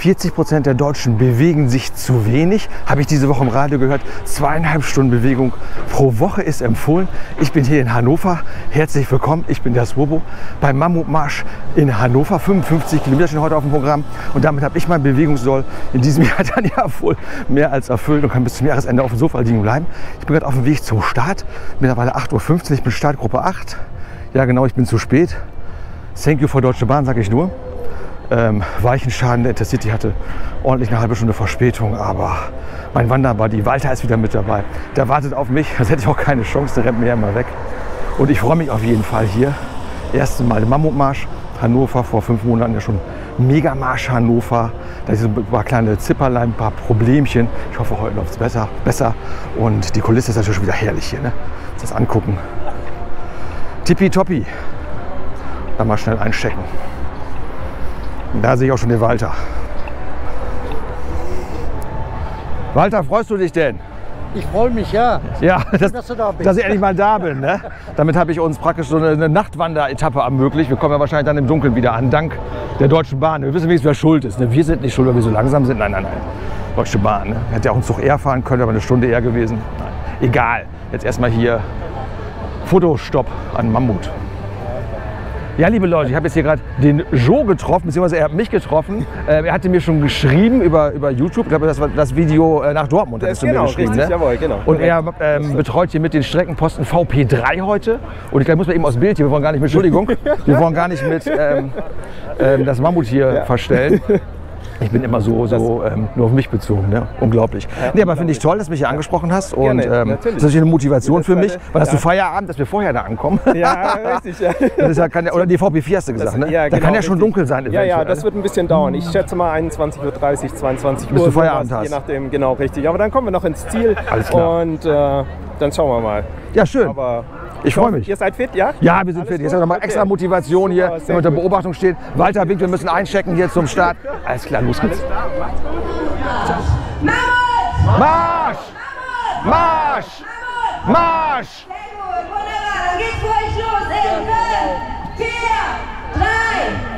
40 Prozent der Deutschen bewegen sich zu wenig. Habe ich diese Woche im Radio gehört. Zweieinhalb Stunden Bewegung pro Woche ist empfohlen. Ich bin hier in Hannover. Herzlich willkommen. Ich bin der Swobo beim Mammutmarsch in Hannover. 55 Kilometer stehen heute auf dem Programm. Und damit habe ich mein Bewegungssoll in diesem Jahr dann ja wohl mehr als erfüllt und kann bis zum Jahresende auf dem Sofa liegen bleiben. Ich bin gerade auf dem Weg zum Start. Mittlerweile 8.15 Uhr. Ich bin Startgruppe 8. Ja genau, ich bin zu spät. Thank you for Deutsche Bahn, sage ich nur. Ähm, Weichenschaden, der Intercity hatte ordentlich eine halbe Stunde Verspätung, aber mein Wanderbuddy Walter ist wieder mit dabei. Der wartet auf mich, das hätte ich auch keine Chance, der rennt mir ja immer weg. Und ich freue mich auf jeden Fall hier. Erste Mal Mammutmarsch, Hannover, vor fünf Monaten ja schon Megamarsch Hannover. Da sind ein paar kleine Zipperlein, ein paar Problemchen. Ich hoffe, heute läuft es besser, besser. Und die Kulisse ist natürlich schon wieder herrlich hier. Ne? Das angucken. Tippitoppi. Dann mal schnell einstecken. Da sehe ich auch schon den Walter. Walter, freust du dich denn? Ich freue mich, ja. Ja, das, dass du da bist. dass ich endlich mal da bin. Ne? Damit habe ich uns praktisch so eine, eine Nachtwanderetappe ermöglicht. Wir kommen ja wahrscheinlich dann im Dunkeln wieder an, dank der Deutschen Bahn. Wir wissen wenigstens, wer schuld ist. Ne? Wir sind nicht schuld, weil wir so langsam sind. Nein, nein, nein. Deutsche Bahn. Ne? Hätte ja auch einen Zug eher fahren können, aber eine Stunde eher gewesen. Nein. Egal. Jetzt erstmal hier Fotostopp an Mammut. Ja, liebe Leute, ich habe jetzt hier gerade den Jo getroffen, beziehungsweise er hat mich getroffen. Ähm, er hatte mir schon geschrieben über, über YouTube, ich glaube, das war das Video äh, nach Dortmund, hattest du genau, mir geschrieben. richtig, ne? jawohl, genau. Und er ähm, betreut hier mit den Streckenposten VP3 heute. Und ich glaube, muss mal eben aus dem Bild hier, wir wollen gar nicht mit, Entschuldigung, wir wollen gar nicht mit ähm, ähm, das Mammut hier verstellen. Ich bin immer so, so ähm, nur auf mich bezogen, ne? unglaublich. nee, aber finde ich toll, dass du mich hier angesprochen hast. Und Gerne, ähm, das ist natürlich eine Motivation für mich. Weil hast du ja. Feierabend, dass wir vorher da ankommen? Ja, richtig, ja. Das ist ja, kann ja, oder die VP4 hast du gesagt, ne? ja, da genau, kann ja schon richtig. dunkel sein. Ja, ja, das wird ein bisschen dauern. Ich schätze mal 21.30 Uhr, 22 Uhr. Bis du Feierabend hast. Je nachdem, genau, richtig. Aber dann kommen wir noch ins Ziel. Alles klar. Und äh, dann schauen wir mal. Ja, schön. Aber ich freue mich. Ihr seid fit, ja? Ja, wir sind Alles fertig. Jetzt haben wir nochmal Okay. extra Motivation hier, Super, wenn wir unter. Beobachtung stehen. Walter winkt, wir müssen einchecken hier zum Start. Alles klar, los geht's. Marsch! Marsch! Marsch! Sehr gut, wunderbar. Dann geht's für euch los. In 5, 4, 3,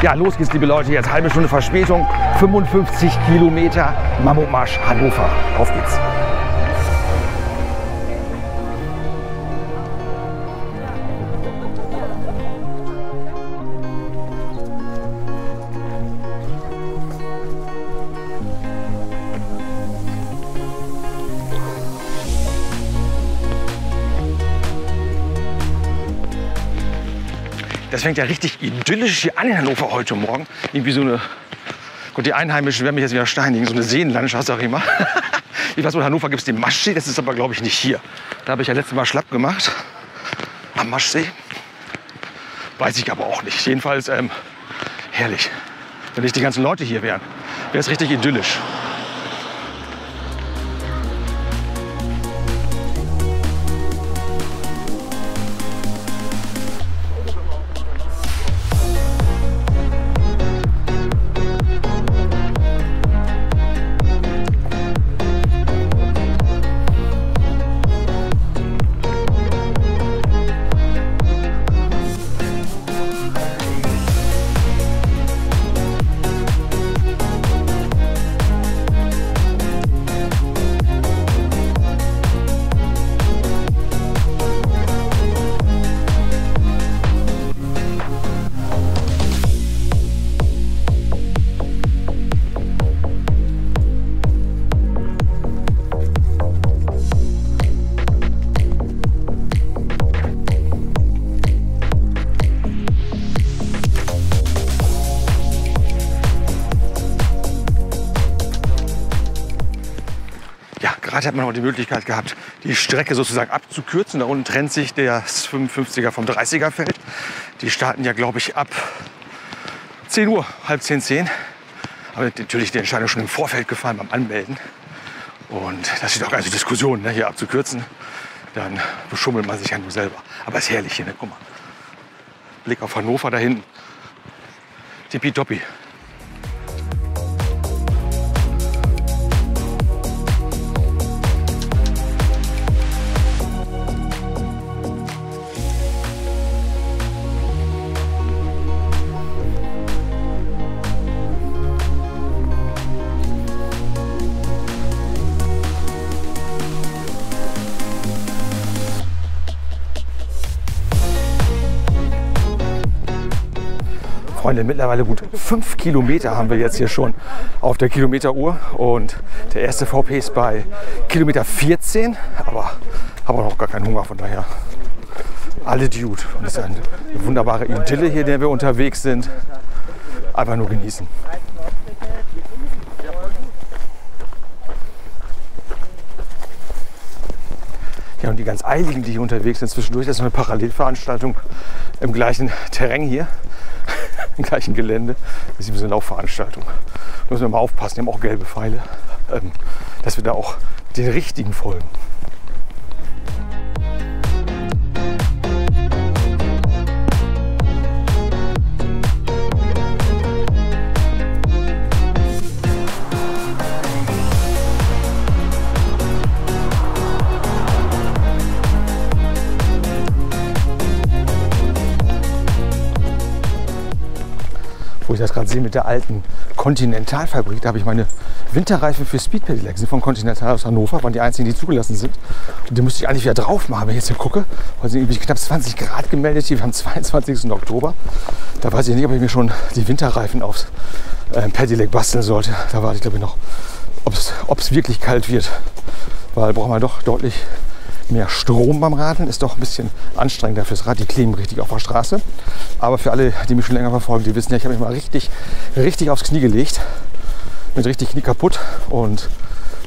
Ja, los geht's, liebe Leute. Jetzt halbe Stunde Verspätung. 55 Kilometer Mammutmarsch Hannover. Auf geht's. Das fängt ja richtig idyllisch hier an in Hannover heute Morgen. Irgendwie so eine. Gut, die Einheimischen werden mich jetzt wieder steinigen. So eine Seenlandschaft, sag ich mal. Ich weiß, in Hannover gibt es den Maschsee. Das ist aber, glaube ich, nicht hier. Da habe ich ja letztes Mal schlapp gemacht. Am Maschsee. Weiß ich aber auch nicht. Jedenfalls ähm, herrlich. Wenn nicht die ganzen Leute hier wären, wäre es richtig idyllisch. Gerade hat man auch die Möglichkeit gehabt, die Strecke sozusagen abzukürzen. Da unten trennt sich das 55er vom 30er Feld. Die starten ja, glaube ich, ab 10 Uhr, halb 10, 10. Aber natürlich die Entscheidung schon im Vorfeld gefallen beim Anmelden. Und das steht auch gar nicht zur Diskussion, ne, hier abzukürzen. Dann beschummelt man sich ja nur selber. Aber es ist herrlich hier, ne? guck mal. Blick auf Hannover da hinten. Tippitoppi. Freunde, mittlerweile gut fünf Kilometer haben wir jetzt hier schon auf der Kilometeruhr. Und der erste VP ist bei Kilometer 14, aber habe auch noch gar keinen Hunger, von daher alle Dude. Und es ist eine wunderbare Idylle hier, in der wir unterwegs sind. Einfach nur genießen. Ja, und die ganz Eiligen, die hier unterwegs sind, zwischendurch, das ist eine Parallelveranstaltung im gleichen Terrain hier, im gleichen Gelände. Das ist eine Laufveranstaltung. Da müssen wir mal aufpassen, die haben auch gelbe Pfeile, ähm, dass wir da auch den richtigen folgen. Ich das gerade sehe mit der alten Continental-Fabrik. Da habe ich meine Winterreifen für Speedpedelec. Sind von Continental aus Hannover, waren die einzigen, die zugelassen sind. Und die müsste ich eigentlich wieder drauf machen, wenn ich jetzt hier gucke. Heute sind irgendwie knapp 20 Grad gemeldet hier. Wir haben 22. Oktober. Da weiß ich nicht, ob ich mir schon die Winterreifen aufs äh, Pedelec basteln sollte. Da warte ich glaube ich noch, ob es wirklich kalt wird. Weil brauchen wir doch deutlich mehr Strom beim Radeln. Ist doch ein bisschen anstrengender fürs Rad. Die kleben richtig auf der Straße. Aber für alle, die mich schon länger verfolgen, die wissen ja, ich habe mich mal richtig, richtig aufs Knie gelegt. Mit richtig Knie kaputt. Und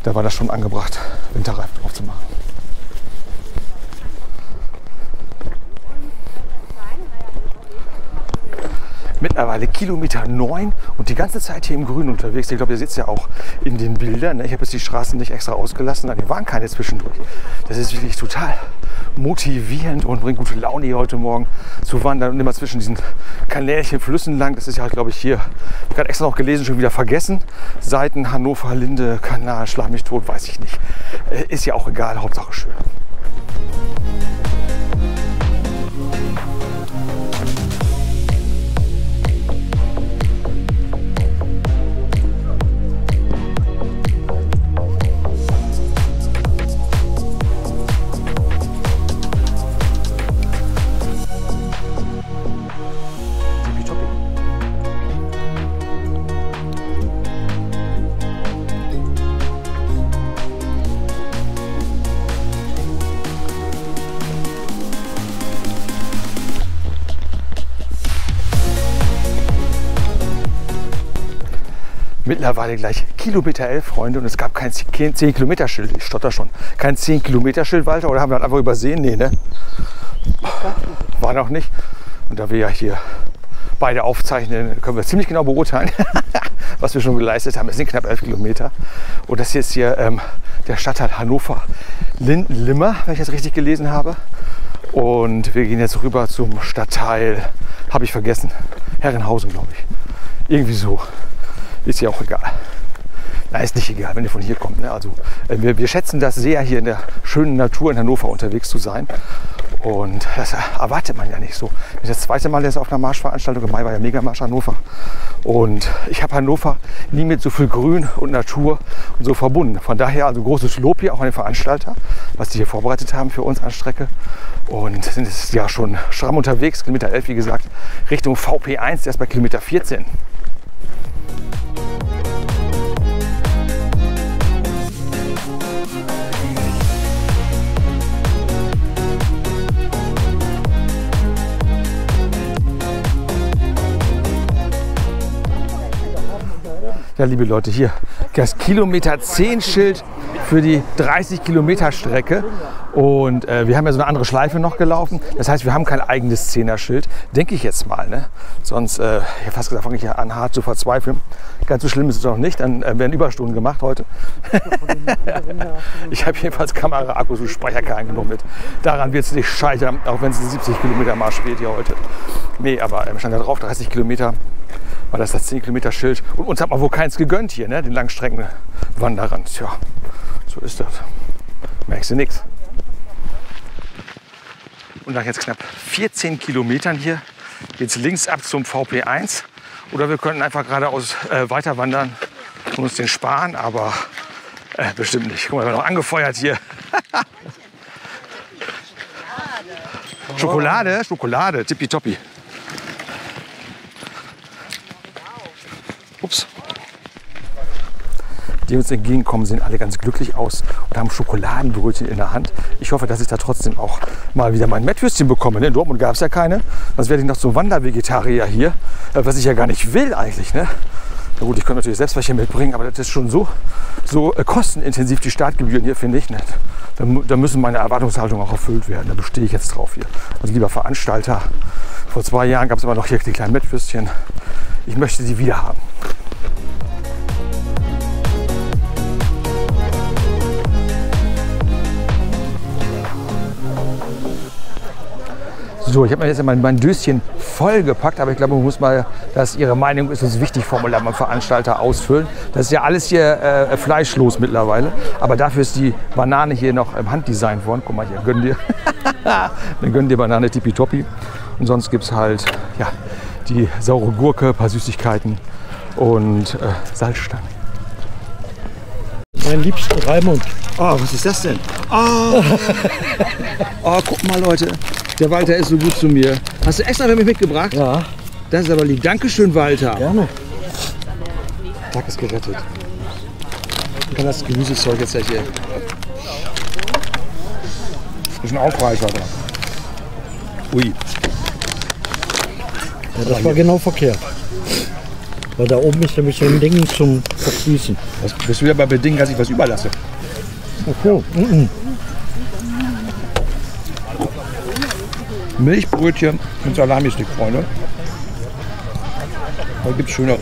da war das schon angebracht, Winterreifen drauf zu machen. Mittlerweile Kilometer 9 und die ganze Zeit hier im Grün unterwegs. Ich glaube, ihr seht es ja auch in den Bildern. Ne? Ich habe jetzt die Straßen nicht extra ausgelassen, hier waren keine zwischendurch. Das ist wirklich total motivierend und bringt gute Laune hier heute Morgen zu wandern und immer zwischen diesen Kanälchen, Flüssen lang. Das ist ja, glaube ich, hier, gerade extra noch gelesen, schon wieder vergessen. Seiten Hannover, Linde, Kanal, Schlag mich tot, weiß ich nicht. Äh, ist ja auch egal, Hauptsache schön. Mittlerweile gleich Kilometer 11, Freunde, und es gab kein 10 Kilometer Schild. Ich stotter schon. Kein 10 Kilometer Schild, Walter, oder haben wir das einfach übersehen? Nee, ne? War noch nicht. Und da wir ja hier beide aufzeichnen, können wir ziemlich genau beurteilen, was wir schon geleistet haben. Es sind knapp 11 Kilometer. Und das hier ist hier ähm, der Stadtteil Hannover Lindenlimmer, wenn ich das richtig gelesen habe. Und wir gehen jetzt rüber zum Stadtteil, habe ich vergessen, Herrenhausen, glaube ich. Irgendwie so. Ist ja auch egal. Na, ist nicht egal, wenn ihr von hier kommt. Ne? Also, äh, wir, wir schätzen das sehr, hier in der schönen Natur in Hannover unterwegs zu sein. Und das erwartet man ja nicht so. Das zweite Mal jetzt auf einer Marschveranstaltung. Im Mai war ja Megamarsch Hannover. Und ich habe Hannover nie mit so viel Grün und Natur und so verbunden. Von daher also großes Lob hier auch an den Veranstalter, was die hier vorbereitet haben für uns an Strecke. Und sind jetzt ja schon stramm unterwegs, Kilometer 11, wie gesagt, Richtung VP1, erst bei Kilometer 14. Ja, liebe Leute, hier das Kilometer 10 Schild für die 30 Kilometer Strecke. Und äh, wir haben ja so eine andere Schleife noch gelaufen. Das heißt, wir haben kein eigenes 10er Schild, denke ich jetzt mal. Ne? Sonst, äh, ich fast gesagt, fange ich ja an, hart zu verzweifeln. Ganz so schlimm ist es doch nicht. Dann äh, werden Überstunden gemacht heute. ich habe jedenfalls Kamera-Akkus und Speicherkarten genommen mit. Daran wird es nicht scheitern, auch wenn es ein 70 Kilometer Marsch spielt hier heute. Nee, aber ähm, stand da drauf, 30 Kilometer war das das 10 Kilometer Schild. Und uns hat man wohl keins gegönnt hier, ne? den Langstreckenwanderern. Tja, so ist das. Merkst du nichts. Und nach jetzt knapp 14 Kilometern hier geht es links ab zum VP1. Oder wir könnten einfach geradeaus äh, weiter wandern und uns den sparen, aber äh, bestimmt nicht. Guck mal, wir haben noch angefeuert hier. Schokolade, Schokolade, tippitoppi. Die uns entgegenkommen, sehen alle ganz glücklich aus und haben Schokoladenbrötchen in der Hand. Ich hoffe, dass ich da trotzdem auch mal wieder mein Mettwürstchen bekomme. ne? In Dortmund gab es ja keine. Sonst werde ich noch so Wandervegetarier hier, äh, was ich ja gar nicht will eigentlich. Ne? Na gut, ich könnte natürlich selbst welche mitbringen, aber das ist schon so, so äh, kostenintensiv, die Startgebühren hier, finde ich. Ne? Da, da müssen meine Erwartungshaltungen auch erfüllt werden. Da bestehe ich jetzt drauf hier. Also lieber Veranstalter, vor zwei Jahren gab es immer noch hier die kleinen Mettwürstchen. Ich möchte sie wieder haben. So, ich habe mir jetzt mein, mein Döschen vollgepackt, aber ich glaube, man muss mal, dass Ihre Meinung ist uns wichtig, Formular beim Veranstalter ausfüllen. Das ist ja alles hier äh, fleischlos mittlerweile, aber dafür ist die Banane hier noch im Handdesign worden. Guck mal hier, gönn dir. Dann gönn dir Banane tippitoppi. Und sonst gibt es halt ja, die saure Gurke, ein paar Süßigkeiten und äh, Salzstangen. Mein liebster Raimund. Oh, was ist das denn? Oh. oh, guck mal, Leute. Der Walter ist so gut zu mir. Hast du extra für mich mitgebracht? Ja, Das ist aber lieb. Dankeschön, Walter. gerne. Tag ist gerettet. Ich kann das Gemüsezeug jetzt ja hier. Ist ein Aufreißer da. Ui. Ja, das war genau verkehrt. Weil da oben ist nämlich so ein Ding zum Verfließen. Das bist du wieder bei Bedingen, dass ich was überlasse. Okay. Mhm. Milchbrötchen mit Salamistick, Freunde. Da gibt's Schöneres.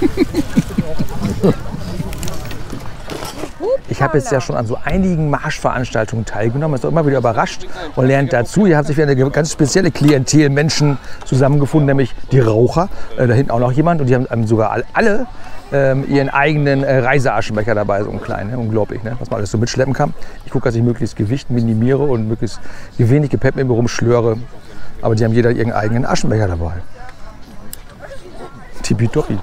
Ich habe jetzt ja schon an so einigen Marschveranstaltungen teilgenommen, ist auch immer wieder überrascht und lernt dazu. Hier hat sich wieder eine ganz spezielle Klientel Menschen zusammengefunden, nämlich die Raucher. Äh, da hinten auch noch jemand und die haben sogar all- alle ähm, ihren eigenen äh, Reiseaschenbecher dabei, so einen kleinen. Ne? Unglaublich, ne? was man alles so mitschleppen kann. Ich gucke, dass ich möglichst Gewicht minimiere und möglichst wenig Gepäck mit mir rumschlöre. Aber die haben jeder ihren eigenen Aschenbecher dabei. Tippitoppi.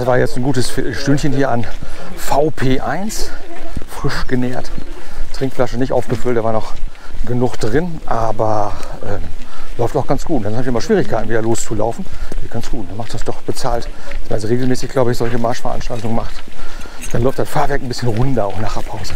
Das war jetzt ein gutes Stündchen hier an VP1. Frisch genährt. Trinkflasche nicht aufgefüllt, da war noch genug drin, aber ähm, läuft auch ganz gut. Dann habe ich immer Schwierigkeiten, wieder loszulaufen. Geht ganz gut. Dann macht das doch bezahlt. Wenn also regelmäßig, glaube ich, solche Marschveranstaltungen macht, dann läuft das Fahrwerk ein bisschen runder auch nach der Pause.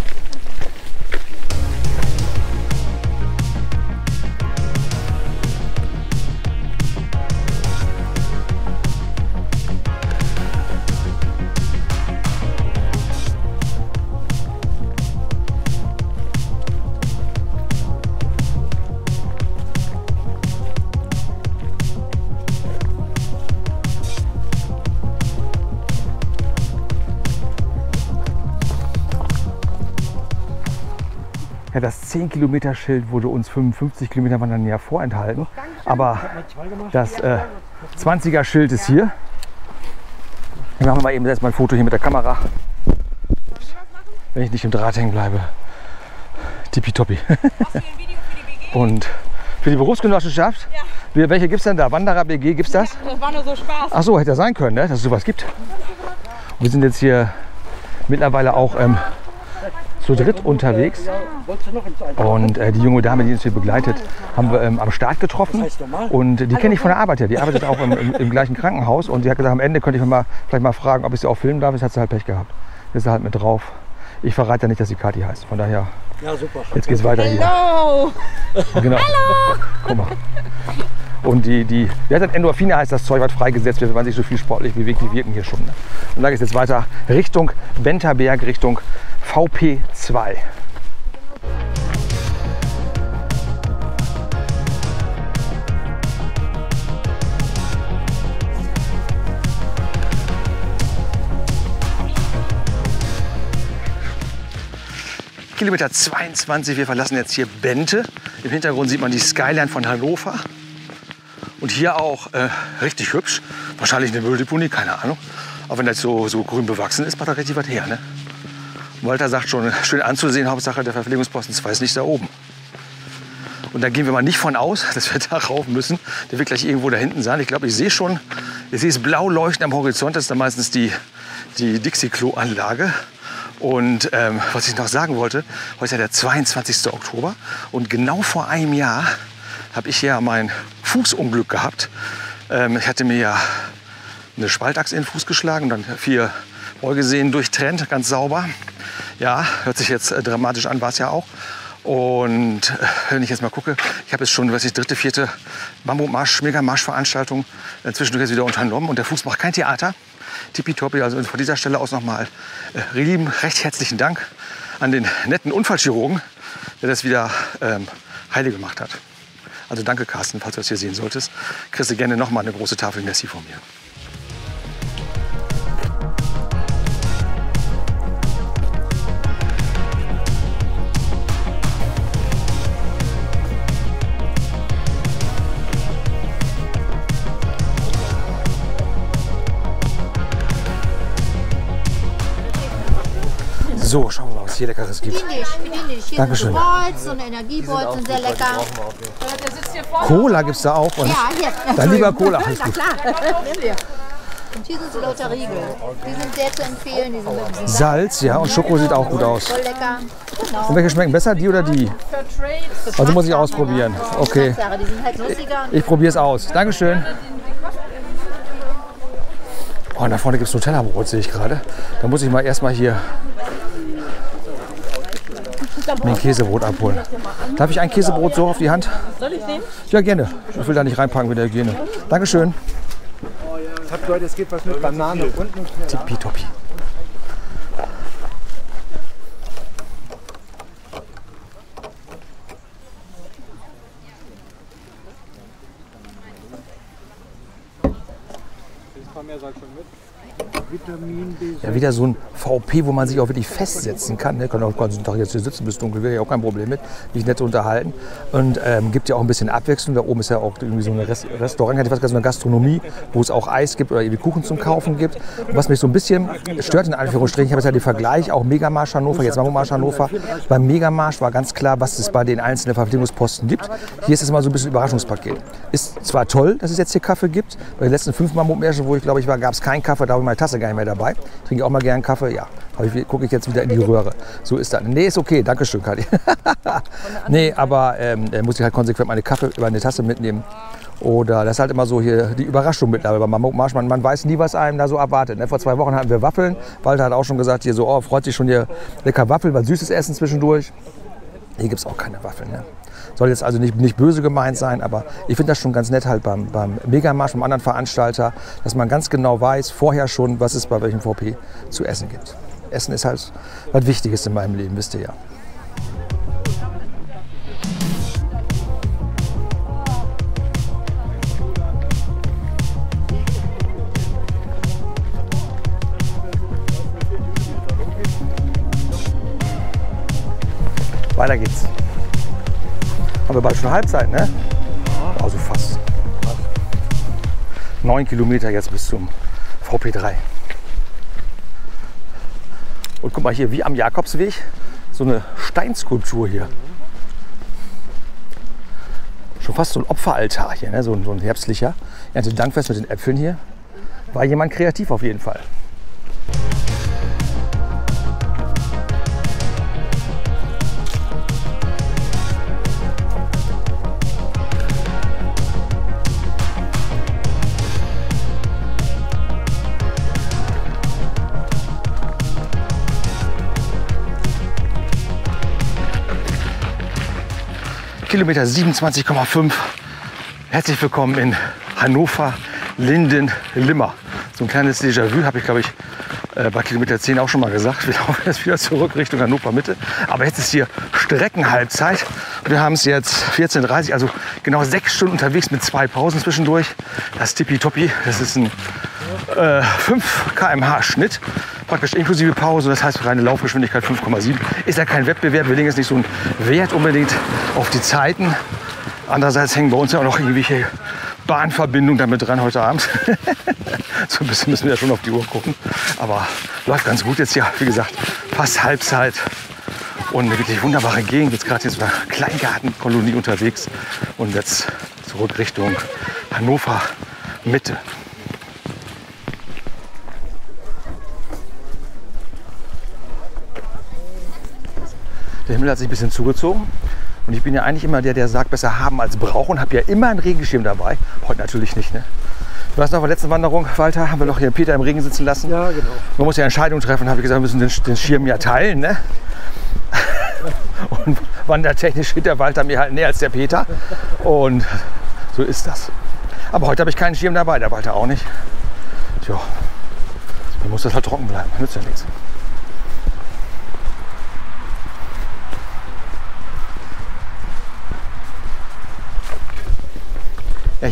Das 10 Kilometer Schild wurde uns 55 Kilometer wandern ja vorenthalten. Aber das äh, 20er Schild ist hier. Wir machen mal eben erstmal ein Foto hier mit der Kamera. Wenn ich nicht im Draht hängen bleibe. Tippitoppi. Und für die Berufsgenossenschaft? Ja. Welche gibt es denn da? Wanderer BG, gibt es das? Das war nur so Spaß. Ach so, hätte ja sein können, ne? dass es sowas gibt. Wir sind jetzt hier mittlerweile auch ähm, zu dritt unterwegs. Und äh, die junge Dame, die uns hier begleitet, haben wir ähm, am Start getroffen. Und die kenne ich von der Arbeit her. Die arbeitet auch im, im, im gleichen Krankenhaus. Und sie hat gesagt, am Ende könnte ich mal, vielleicht mal fragen, ob ich sie auch filmen darf. Jetzt hat sie halt Pech gehabt. Jetzt ist sie halt mit drauf. Ich verrate ja nicht, dass sie Kathi heißt. Von daher, Ja, super. jetzt geht's weiter hier. Oh, Genau. Guck mal. Und die, die, wie heißt das? Endorphine heißt das Zeug, was freigesetzt wird, wenn man sich so viel sportlich bewegt, die wirken hier schon. Ne? Und da geht es jetzt weiter Richtung Benterberg, Richtung VP2. Kilometer 22, wir verlassen jetzt hier Bente. Im Hintergrund sieht man die Skyline von Hannover. Und hier auch äh, richtig hübsch. Wahrscheinlich eine Mülldeponie, keine Ahnung. Aber wenn das so, so grün bewachsen ist, macht das richtig was her. Ne? Walter sagt schon, schön anzusehen, Hauptsache der Verpflegungsposten 2 ist nicht da oben. Und da gehen wir mal nicht von aus, dass wir da rauf müssen. Der wird gleich irgendwo da hinten sein. Ich glaube, ich sehe schon, ich sehe es blau leuchten am Horizont. Das ist dann meistens die, die Dixie-Klo-Anlage. Und ähm, was ich noch sagen wollte, heute ist ja der 22. Oktober und genau vor einem Jahr habe ich ja mein Fußunglück gehabt. Ähm, ich hatte mir ja eine Spaltachse in den Fuß geschlagen und dann vier Beugesehnen durchtrennt, ganz sauber. Ja, hört sich jetzt äh, dramatisch an, war es ja auch. Und äh, wenn ich jetzt mal gucke, ich habe jetzt schon, weiß ich, dritte, vierte Bamboo-Marsch, Mega-Marsch-Veranstaltung inzwischen jetzt wieder unternommen und der Fuß macht kein Theater. Tippitoppi, also von dieser Stelle aus nochmal äh, lieben, recht herzlichen Dank an den netten Unfallchirurgen, der das wieder ähm, heile gemacht hat. Also danke Carsten, falls du das hier sehen solltest. Kriegst du gerne nochmal eine große Tafel Messi von mir. So, schauen wir mal, es hier Leckeres gibt. Die nicht, die nicht. Hier Dankeschön. sind Balls und Energieballs sind sehr lecker. Cola gibt es da auch. Und Ja, hier. Dann lieber Cola, alles Na gut. klar. Und hier sind so lauter Riegel. Die sind sehr zu empfehlen. Die sind mit diesem Salz, ja, und Schoko sieht auch gut aus. Voll lecker. Genau. Und welche schmecken besser, die oder die? Also muss ich ausprobieren. Okay, halt ich probiere es aus. Dankeschön. Oh, und da vorne gibt es Nutella-Brot, sehe ich gerade. Da muss ich mal erstmal hier mir ein Käsebrot abholen. Darf ich ein Käsebrot so auf die Hand? Soll ich nehmen? Ja, gerne. Ich will da nicht reinpacken mit der Hygiene. Dankeschön. Habt Leute, es gibt was mit Banane und. Tippitoppi. Vitamin B. Ja, wieder so ein VP, wo man sich auch wirklich festsetzen kann. Ne? Kann auch Tag jetzt hier sitzen bis dunkel, wäre ja auch kein Problem mit. Mich nett unterhalten. Und ähm, gibt ja auch ein bisschen Abwechslung. Da oben ist ja auch irgendwie so ein Rest Restaurant, ich fast gesagt, so eine Gastronomie, wo es auch Eis gibt oder irgendwie Kuchen zum Kaufen gibt. Und was mich so ein bisschen stört, in Anführungsstrichen, ich habe jetzt ja den Vergleich, auch Megamarsch Hannover, jetzt Marsch Hannover. Beim Megamarsch war ganz klar, was es bei den einzelnen Verpflegungsposten gibt. Hier ist es mal so ein bisschen Überraschungspaket. Ist zwar toll, dass es jetzt hier Kaffee gibt. Bei den letzten fünf Mammutmärschen, wo ich glaube ich war, gab es keinen Kaffee, da habe ich meine Tasse gar nicht mehr dabei. Trinke auch mal gern Kaffee, ja. Gucke ich jetzt wieder in die Röhre. So ist das. Nee, ist okay, danke schön, Kadi. nee, aber ähm, da muss ich halt konsequent meine Kaffee über eine Tasse mitnehmen. Oder das ist halt immer so hier die Überraschung mittlerweile Mammutmarsch. Man, man weiß nie, was einem da so erwartet. Ne? Vor zwei Wochen hatten wir Waffeln. Walter hat auch schon gesagt, hier so, oh, freut sich schon hier lecker Waffeln, weil süßes Essen zwischendurch. Hier gibt es auch keine Waffeln. Ne? Soll jetzt also nicht, nicht böse gemeint sein, aber ich finde das schon ganz nett halt beim, beim Megamarsch, beim anderen Veranstalter, dass man ganz genau weiß, vorher schon, was es bei welchem VP zu essen gibt. Essen ist halt was Wichtiges in meinem Leben, wisst ihr ja. Weiter geht's. Haben wir bald schon Halbzeit, ne? Also fast. Neun Kilometer jetzt bis zum VP3. Und guck mal hier, wie am Jakobsweg, so eine Steinskulptur hier. Schon fast so ein Opferaltar hier, ne? so, ein, so ein herbstlicher. Ernte Dankfest mit den Äpfeln hier. War jemand kreativ auf jeden Fall. Kilometer 27,5. Herzlich willkommen in Hannover, Linden, Limmer. So ein kleines Déjà-vu habe ich, glaube ich, äh, bei Kilometer 10 auch schon mal gesagt. Wir laufen jetzt wieder zurück Richtung Hannover Mitte. Aber jetzt ist hier Streckenhalbzeit. Wir haben es jetzt 14.30 also genau sechs Stunden unterwegs mit zwei Pausen zwischendurch. Das Tippitoppi, das ist ein äh, 5 km/h Schnitt, praktisch inklusive Pause. Das heißt reine Laufgeschwindigkeit 5,7. Ist ja kein Wettbewerb. Wir legen jetzt nicht so einen Wert unbedingt auf die Zeiten. Andererseits hängen bei uns ja auch noch irgendwelche Bahnverbindungen damit dran heute Abend. so ein bisschen müssen wir ja schon auf die Uhr gucken. Aber läuft ganz gut jetzt hier. Wie gesagt, fast Halbzeit. Und eine wirklich wunderbare Gegend. Jetzt gerade in so einer Kleingartenkolonie unterwegs. Und jetzt zurück Richtung Hannover Mitte. Der Himmel hat sich ein bisschen zugezogen. Und ich bin ja eigentlich immer der, der sagt, besser haben als brauchen. Habe ja immer einen Regenschirm dabei. Heute natürlich nicht. Ne? Du hast noch bei der letzten Wanderung, Walter, haben wir noch hier Peter im Regen sitzen lassen. Ja, genau. Man muss ja Entscheidungen treffen. habe ich gesagt, wir müssen den, den Schirm ja teilen. Ne? Und wandertechnisch steht der Walter mir halt näher als der Peter. Und so ist das. Aber heute habe ich keinen Schirm dabei, der Walter auch nicht. Tja, dann muss das halt trocken bleiben. Nützt ja nichts.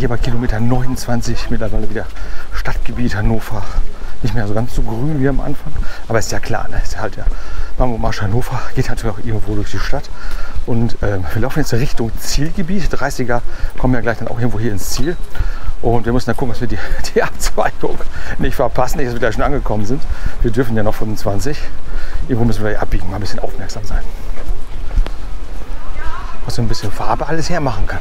Hier bei Kilometer 29 mittlerweile wieder Stadtgebiet Hannover. Nicht mehr so ganz so grün wie am Anfang. Aber ist ja klar, ne? ist ja halt der Marsch Hannover. Geht natürlich auch irgendwo durch die Stadt. Und ähm, wir laufen jetzt Richtung Zielgebiet. 30er kommen ja gleich dann auch irgendwo hier ins Ziel. Und wir müssen dann gucken, dass wir die, die Abzweigung nicht verpassen, nicht, dass wir da schon angekommen sind. Wir dürfen ja noch 25. Irgendwo müssen wir abbiegen, mal ein bisschen aufmerksam sein. Was so ein bisschen Farbe alles hermachen kann.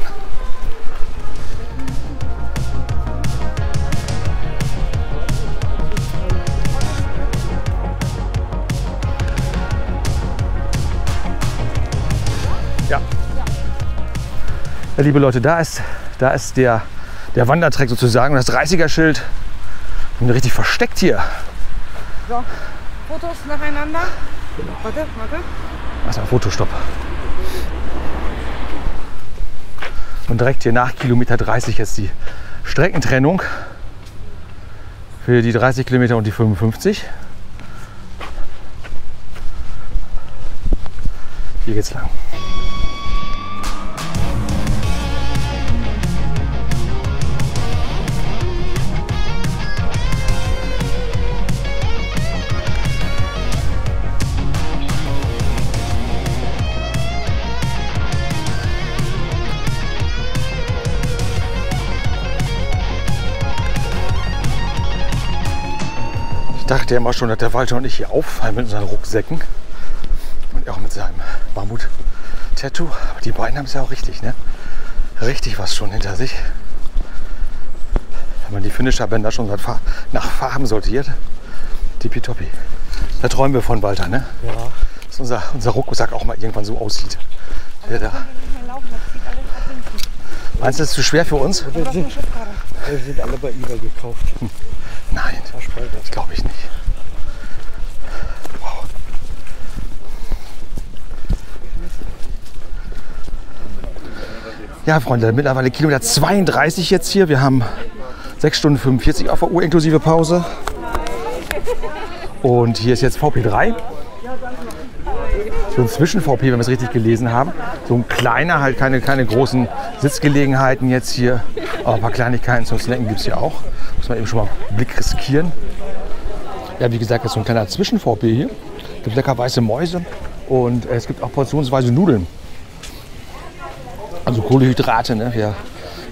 Liebe Leute, da ist, da ist der, der Wandertrack sozusagen und das 30er-Schild. Bin richtig versteckt hier. So, Fotos nacheinander. Warte, warte. Ein Fotostopp. Und direkt hier nach Kilometer 30 jetzt die Streckentrennung für die 30 Kilometer und die 55. Hier geht's lang. Dachte ja immer schon, dass der Walter und ich hier auffallen mit unseren Rucksäcken und auch mit seinem Mammut-Tattoo. Aber die beiden haben es ja auch richtig, ne? Richtig was schon hinter sich. Wenn man die Finisher-Bänder schon nach Farben sortiert, tippitoppi. Da träumen wir von Walter, ne? Ja. Dass unser, unser Rucksack auch mal irgendwann so aussieht. Der da. Meinst du, das ist zu schwer für uns? Wir sind, wir sind alle bei eBay gekauft. Nein, das glaube ich nicht. Wow. Ja, Freunde, mittlerweile Kilometer 32 jetzt hier. Wir haben 6 Stunden 45 auf der Uhr inklusive Pause. Und hier ist jetzt VP3. So ein Zwischen-VP, wenn wir es richtig gelesen haben. So ein kleiner, halt keine, keine großen Sitzgelegenheiten jetzt hier. Aber ein paar Kleinigkeiten zum Snacken gibt es hier auch. Muss man eben schon mal einen Blick riskieren. Ja, wie gesagt, jetzt so ein kleiner Zwischen-VP hier. Es gibt lecker weiße Mäuse und es gibt auch portionsweise Nudeln. Also Kohlenhydrate, ne? wer,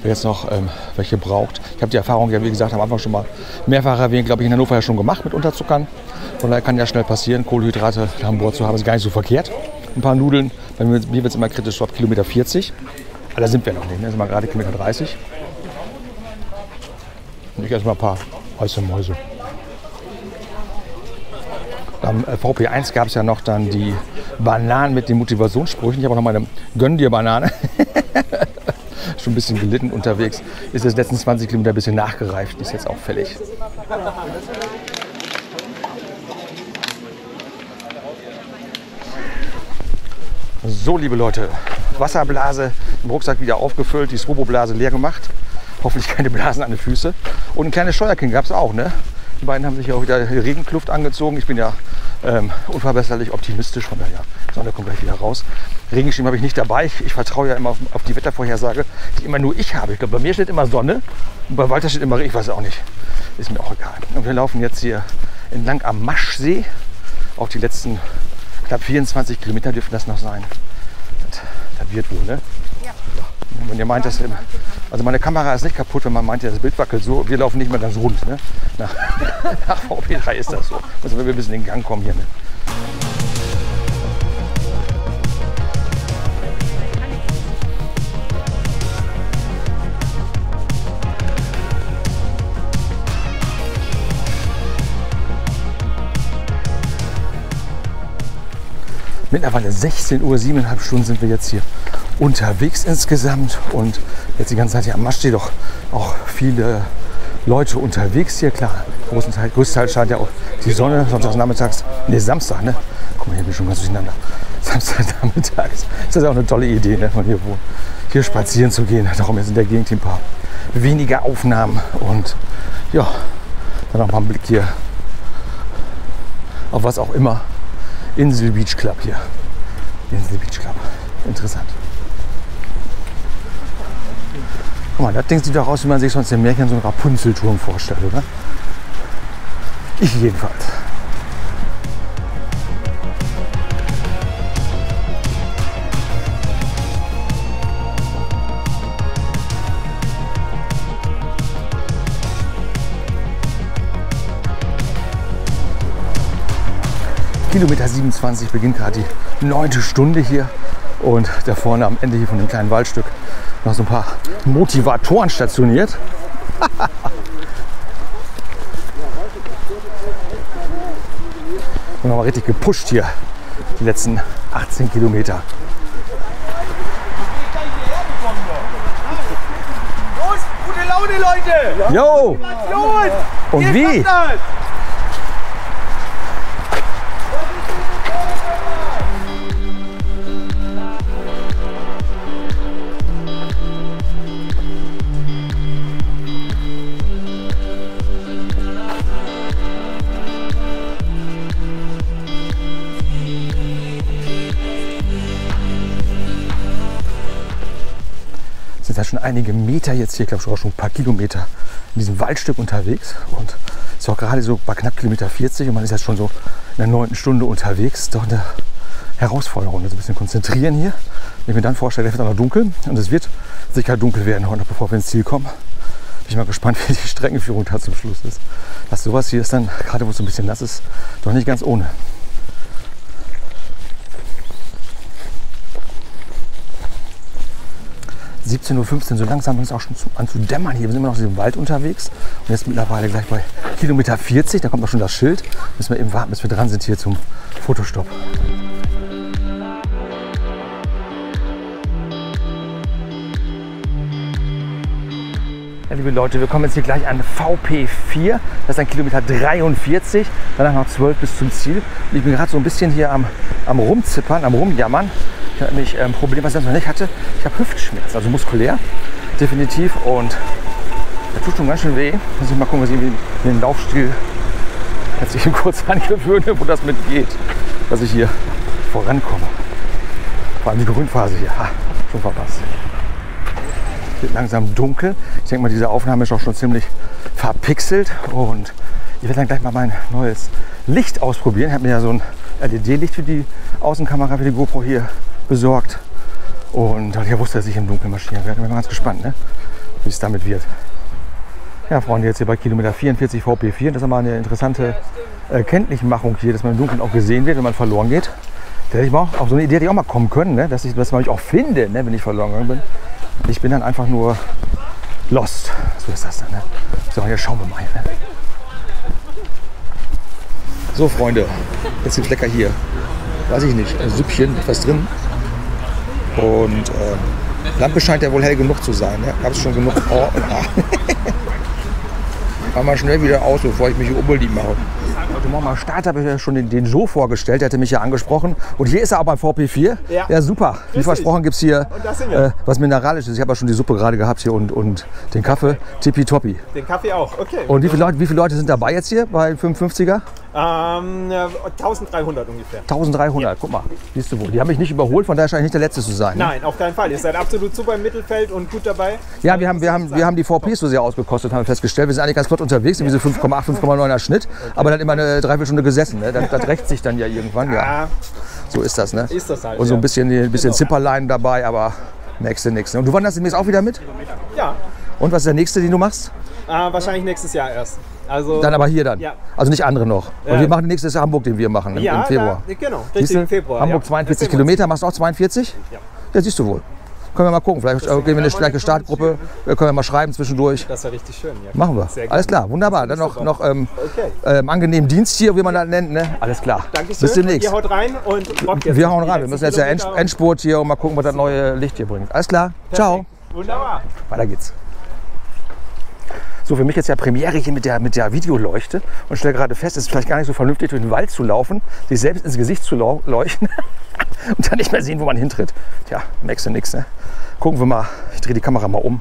wer jetzt noch ähm, welche braucht. Ich habe die Erfahrung ja, wie gesagt, am Anfang schon mal mehrfach erwähnt, glaube ich, in Hannover ja schon gemacht mit Unterzuckern. Von daher kann ja schnell passieren, Kohlenhydrate an Bord zu haben, ist gar nicht so verkehrt. Ein paar Nudeln, bei mir, mir wird es immer kritisch so ab Kilometer 40. Aber da sind wir noch nicht, ne? sind wir gerade Kilometer 30. Und ich erstmal ein paar weiße Mäuse. Am äh, VP1 gab es ja noch dann die Bananen mit den Motivationssprüchen. Ich habe auch noch meine Gönn dir Banane. Schon ein bisschen gelitten unterwegs. Ist jetzt letzten 20 Kilometer ein bisschen nachgereift. Ist jetzt auch fällig. So, liebe Leute, Wasserblase im Rucksack wieder aufgefüllt, die Swobo-Blase leer gemacht. Hoffentlich keine Blasen an den Füßen. Und ein kleines Steuerkind gab es auch, ne? Die beiden haben sich ja auch wieder Regenkluft angezogen. Ich bin ja ähm, unverbesserlich optimistisch, von daher, Sonne kommt gleich wieder raus. Regenschirm habe ich nicht dabei. Ich, ich vertraue ja immer auf, auf die Wettervorhersage, die immer nur ich habe. Ich glaube, bei mir steht immer Sonne und bei Walter steht immer Regen. Ich weiß auch nicht. Ist mir auch egal. Und wir laufen jetzt hier entlang am Maschsee. Auch die letzten knapp 24 Kilometer dürfen das noch sein. Das, das wird wohl, ne? Wenn ihr meint, dass, also meine Kamera ist nicht kaputt, wenn man meint, das Bild wackelt so. Wir laufen nicht mehr ganz rund. Ne? Nach, nach VP3 ist das so. Also wenn wir ein bisschen in den Gang kommen hier. Ne? mittlerweile 16 Uhr, siebeneinhalb Stunden sind wir jetzt hier unterwegs insgesamt. Und jetzt die ganze Zeit hier am steht doch auch viele Leute unterwegs hier. Klar, großen Teil, größten Teil scheint ja auch die Sonne, sonst auch nachmittags, nee, Samstag, ne? Guck mal, hier bin ich schon ganz durcheinander. Samstag nachmittags. Das ist auch eine tolle Idee, ne? von hier wohnen. Hier spazieren zu gehen. Darum jetzt in der Gegend ein paar weniger Aufnahmen und ja, dann noch mal einen Blick hier auf was auch immer. Insel Beach Club hier. Insel Beach Club. Interessant. Guck mal, das Ding sieht doch aus, wie man sich sonst im Märchen so einen Rapunzelturm vorstellt, oder? Ich jedenfalls. Kilometer 27 beginnt gerade die neunte Stunde hier. Und da vorne am Ende hier von dem kleinen Waldstück noch so ein paar Motivatoren stationiert. Und nochmal richtig gepusht hier, die letzten 18 Kilometer. Los, gute Laune, Leute! Jo! Und wie? Schon einige Meter jetzt hier, ich glaube schon ein paar Kilometer in diesem Waldstück unterwegs und ist auch gerade so bei knapp Kilometer 40 und man ist jetzt schon so in der neunten Stunde unterwegs. Doch eine Herausforderung, also ein bisschen konzentrieren hier. Wenn ich mir dann vorstelle, es wird auch noch dunkel und es wird sicher dunkel werden heute, bevor wir ins Ziel kommen. Bin ich mal gespannt, wie die Streckenführung da zum Schluss ist. Das sowas hier ist dann, gerade wo es ein bisschen nass ist, doch nicht ganz ohne. .15 Uhr, so langsam fängt es auch schon zu, an zu dämmern hier. Wir sind immer noch diesem Wald unterwegs und jetzt mittlerweile gleich bei Kilometer 40, da kommt auch schon das Schild. Müssen wir eben warten, bis wir dran sind hier zum Fotostopp. Ja, liebe Leute, wir kommen jetzt hier gleich an VP4. Das ist ein Kilometer 43, danach noch 12 bis zum Ziel. Und ich bin gerade so ein bisschen hier am, am Rumzippern, am Rumjammern. Ich habe nämlich ein ähm, Problem, was ich noch nicht hatte. Ich habe Hüftschmerzen, also muskulär, definitiv. Und das tut schon ganz schön weh. Muss ich mal gucken, was ich mir den Laufstil jetzt eben kurz angewöhne, wo das mitgeht, dass ich hier vorankomme. Vor allem die Grünphase hier. Ha, schon verpasst. Wird langsam dunkel. Ich denke mal, diese Aufnahme ist auch schon ziemlich verpixelt. Und ich werde dann gleich mal mein neues Licht ausprobieren. Ich habe mir ja so ein LED-Licht für die Außenkamera, für die GoPro hier besorgt. Und ich ja wusste, dass ich im Dunkeln marschieren werde. Ich bin mal ganz gespannt, ne? wie es damit wird. Ja, Freunde, jetzt hier bei Kilometer 44 VP4. Das ist mal eine interessante äh, Kenntlichmachung hier, dass man im Dunkeln auch gesehen wird, wenn man verloren geht. Da hätte ich mal auch, auf so eine Idee hätte ich auch mal kommen können, ne? dass, ich, dass man mich auch finde, ne? wenn ich verloren gegangen bin. Ich bin dann einfach nur lost. So ist das dann. Ne? So, jetzt schauen wir mal. Ne? So, Freunde, jetzt gibt's lecker hier. Weiß ich nicht, ein Süppchen mit was drin. Und ähm, Lampe scheint ja wohl hell genug zu sein. Ne? Gab es schon genug. Oh, ah. Mach mal schnell wieder aus, bevor ich mich unbeliebt mache. Heute Morgen mal Start habe ich ja schon den, den Joe vorgestellt, der hatte mich ja angesprochen. Und hier ist er auch beim VP4. Ja. super. Wie versprochen gibt es hier äh, was Mineralisches. Ich habe ja schon die Suppe gerade gehabt hier und, und den Kaffee. Tippitoppi. Den Kaffee auch, okay. Und wie viele, Leute, wie viele Leute sind dabei jetzt hier bei 55er? Ähm, äh, 1300 ungefähr. 1300, guck mal, siehst du wohl. Die haben mich nicht überholt, von daher scheint ich nicht der Letzte zu sein. Ne? Nein, auf keinen Fall. Ihr seid absolut super im Mittelfeld und gut dabei. Ja, wir haben, wir, haben, wir haben die VPs so sehr ausgekostet, haben wir festgestellt. Wir sind eigentlich ganz flott unterwegs, irgendwie so 5,8, 5,9er Schnitt, aber dann immer eine Dreiviertelstunde gesessen. Ne? Das, das rächt sich dann ja irgendwann. Ja, so ist das. Ne? ist das halt. Und so ein ja. bisschen, ein bisschen Zipperlein dabei, aber merkst du nichts. Und du wanderst demnächst auch wieder mit? Ja, Und was ist der nächste, den du machst? Äh, wahrscheinlich nächstes Jahr erst. Also, Dann aber hier dann. Ja. Also nicht andere noch. Und Ja. wir machen nächstes Jahr Hamburg, den wir machen im, ja, im Februar. Da, genau, richtig, im Februar. Hamburg ja. 42 Das sehen wir Kilometer, machst du auch 42? Ja. Ja, siehst du wohl. Können wir mal gucken. Vielleicht äh, gehen wir in eine, eine Startgruppe. Wir können ja mal schreiben zwischendurch. Das ja richtig schön. Ja. Machen wir. Alles klar, wunderbar. Dann noch, noch ähm, Okay. ähm, angenehmen Dienst hier, wie man das nennt. Ne? Alles klar. Dankeschön. Bis demnächst. Ihr haut rein und rockt jetzt Wir hauen rein. Wir müssen jetzt ja. Endspurt hier und mal gucken, was das neue Licht hier bringt. Alles klar. Ciao. Wunderbar. Weiter geht's. So, für mich jetzt ja Premiere hier mit der, mit der Videoleuchte und stelle gerade fest, es ist vielleicht gar nicht so vernünftig, durch den Wald zu laufen, sich selbst ins Gesicht zu leuchten und dann nicht mehr sehen, wo man hintritt. Tja, merkst du nix, ne? Gucken wir mal, ich drehe die Kamera mal um,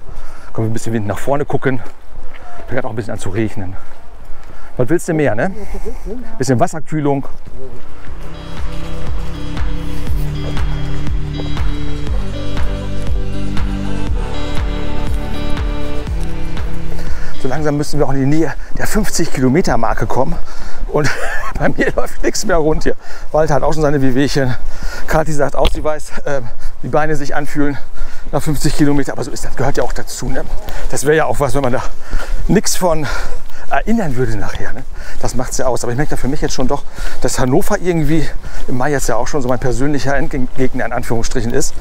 können wir ein bisschen Wind nach vorne gucken. Fängt auch ein bisschen an zu regnen. Was willst du mehr, ne? Bisschen Wasserkühlung. So langsam müssen wir auch in die Nähe der 50 Kilometer Marke kommen. Und bei mir läuft nichts mehr rund hier. Walter hat auch schon seine Wehwehchen. Kathi sagt auch, sie weiß, äh, wie Beine sich anfühlen nach 50 Kilometer. Aber so ist das, gehört ja auch dazu. Ne? Das wäre ja auch was, wenn man da nichts von erinnern würde nachher. Ne? Das macht es ja aus. Aber ich merke da für mich jetzt schon doch, dass Hannover irgendwie im Mai jetzt ja auch schon so mein persönlicher Endgegner in Anführungsstrichen ist.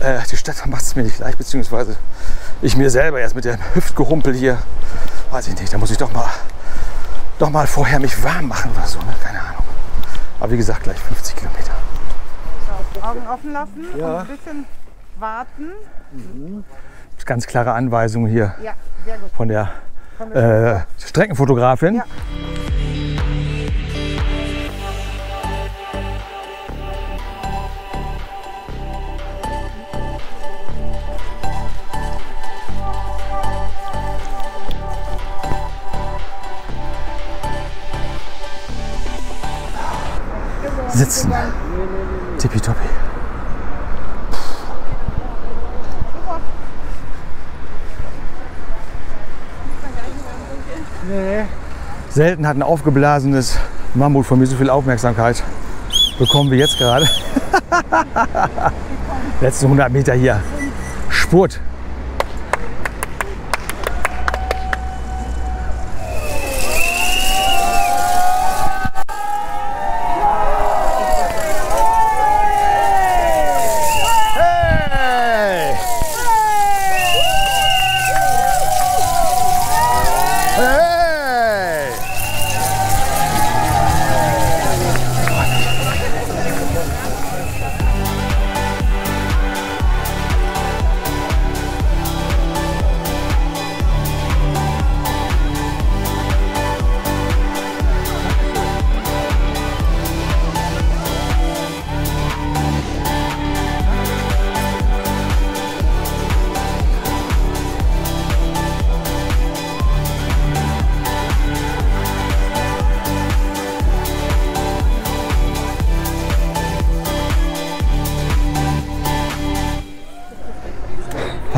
Äh, die Stadt macht es mir nicht leicht, beziehungsweise ich mir selber jetzt mit dem Hüftgerumpel hier, weiß ich nicht, da muss ich doch mal, doch mal vorher mich warm machen oder so, ne? keine Ahnung. Aber wie gesagt, gleich 50 Kilometer. Augen offen lassen und ein bisschen warten. Ganz klare Anweisungen hier Ja, von der äh, Streckenfotografin. Ja. Sitzen. Tippitoppi. Selten hat ein aufgeblasenes Mammut von mir so viel Aufmerksamkeit bekommen wie jetzt gerade. Letzten 100 Meter hier. Spurt.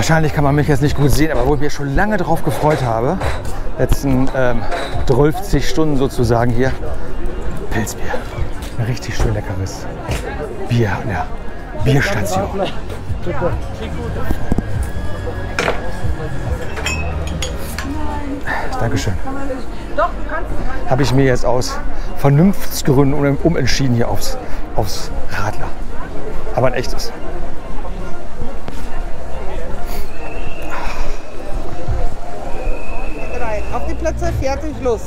Wahrscheinlich kann man mich jetzt nicht gut sehen, aber wo ich mich schon lange drauf gefreut habe, letzten ähm, 12 Stunden sozusagen hier, Pilzbier. Ein richtig schön leckeres Bier an der Bierstation. Dankeschön. Habe ich mir jetzt aus Vernunftsgründen um- umentschieden hier aufs, aufs Radler. Aber ein echtes. Fertig, los.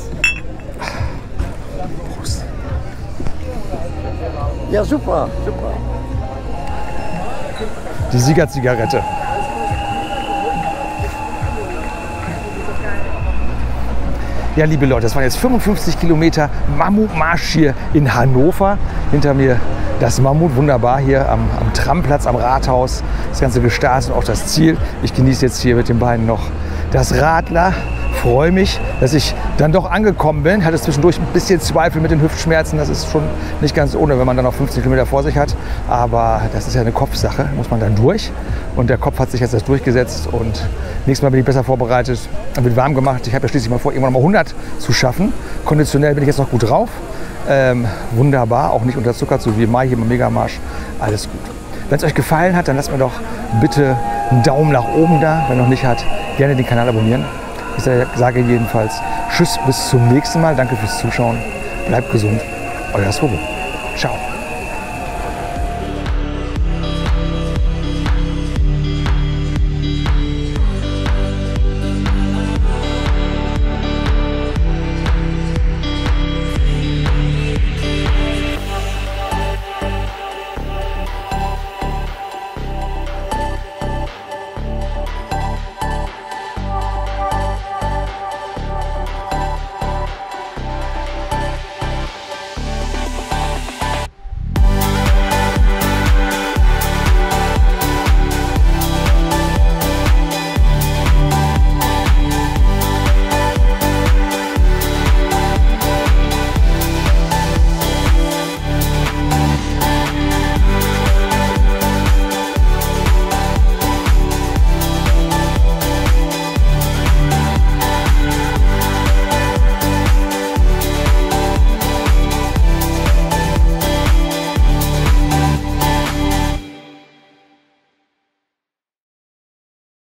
Prost. Ja, super, super. Die Siegerzigarette. Ja, liebe Leute, das waren jetzt 55 Kilometer Mammutmarsch hier in Hannover. Hinter mir das Mammut, wunderbar hier am, am Tramplatz, am Rathaus. Das Ganze gestartet und auch das Ziel. Ich genieße jetzt hier mit den beiden noch das Radler. Freue mich, dass ich dann doch angekommen bin. Hatte zwischendurch ein bisschen Zweifel mit den Hüftschmerzen. Das ist schon nicht ganz ohne, wenn man dann noch 50 Kilometer vor sich hat. Aber das ist ja eine Kopfsache, muss man dann durch. Und der Kopf hat sich jetzt erst durchgesetzt. Und nächstes Mal bin ich besser vorbereitet. Wird warm gemacht. Ich habe ja schließlich mal vor, irgendwann mal 100 zu schaffen. Konditionell bin ich jetzt noch gut drauf. Ähm, wunderbar, auch nicht unterzuckert, so wie im Mai hier beim Megamarsch. Alles gut. Wenn es euch gefallen hat, dann lasst mir doch bitte einen Daumen nach oben da. Wer noch nicht hat, gerne den Kanal abonnieren. Ich sage jedenfalls Tschüss, bis zum nächsten Mal. Danke fürs Zuschauen. Bleibt gesund. Euer Swobo. Ciao.